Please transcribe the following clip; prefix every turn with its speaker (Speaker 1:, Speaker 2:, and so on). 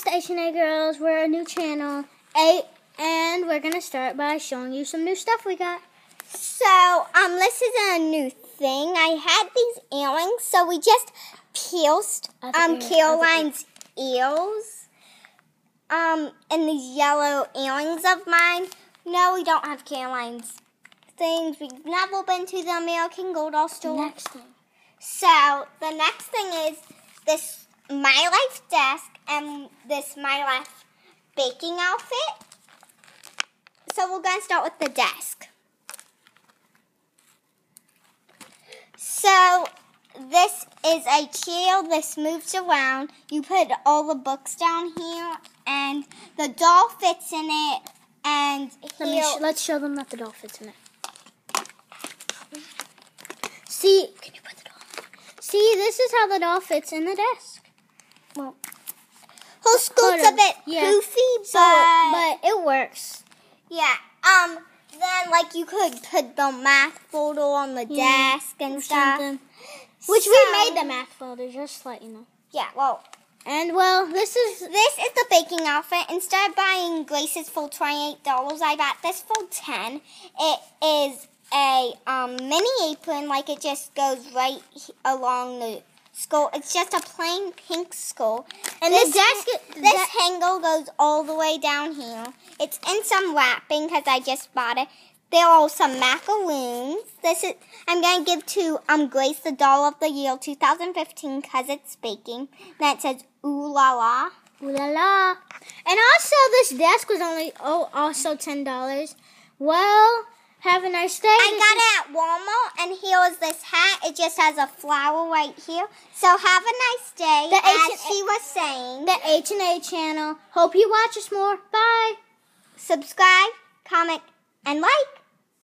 Speaker 1: the H&A Girls. We're a new channel, eight, and we're gonna start by showing you some new stuff we got.
Speaker 2: So, um, this is a new thing. I had these earrings, so we just pierced um Caroline's ears. Um, and these yellow earrings of mine. No, we don't have Caroline's things. We've never been to the American Girl store.
Speaker 1: Next thing.
Speaker 2: So the next thing is this My Life desk and this My Life baking outfit. So we're going to start with the desk. So this is a chair. This moves around. You put all the books down here, and the doll fits in it. And
Speaker 1: let me sh let's show them that the doll fits in it. See, can you put the doll? See, this is how the doll fits in the desk. Well,
Speaker 2: her skirt's a bit
Speaker 1: Yeah.
Speaker 2: poofy, but,
Speaker 1: so, but it works.
Speaker 2: Yeah. Um. Then, like, you could put the math folder on the
Speaker 1: Yeah,
Speaker 2: desk and stuff.
Speaker 1: something. Which we made the math folder, just to let you know.
Speaker 2: Yeah. Well,
Speaker 1: And well, this is
Speaker 2: this is the baking outfit. Instead of buying Grace's for twenty-eight dollars, I bought this for ten. It is a um mini apron, like it just goes right along the skull. It's just a plain pink skull.
Speaker 1: and
Speaker 2: this
Speaker 1: desk.
Speaker 2: This
Speaker 1: that-
Speaker 2: hanger goes all the way down here. It's in some wrapping because I just bought it. There are some macaroons. This is I'm gonna give to um Grace the doll of the year 2015 because it's baking. Then it says ooh la la.
Speaker 1: Ooh la la. And also, this desk was only oh also ten dollars. Well, have a nice day.
Speaker 2: I got it at Walmart, and here is this hat. It just has a flower right here. So have a nice day.
Speaker 1: The
Speaker 2: as
Speaker 1: H&A
Speaker 2: she was saying,
Speaker 1: the H and A channel. Hope you watch us more. Bye.
Speaker 2: subscribe, comment, and like.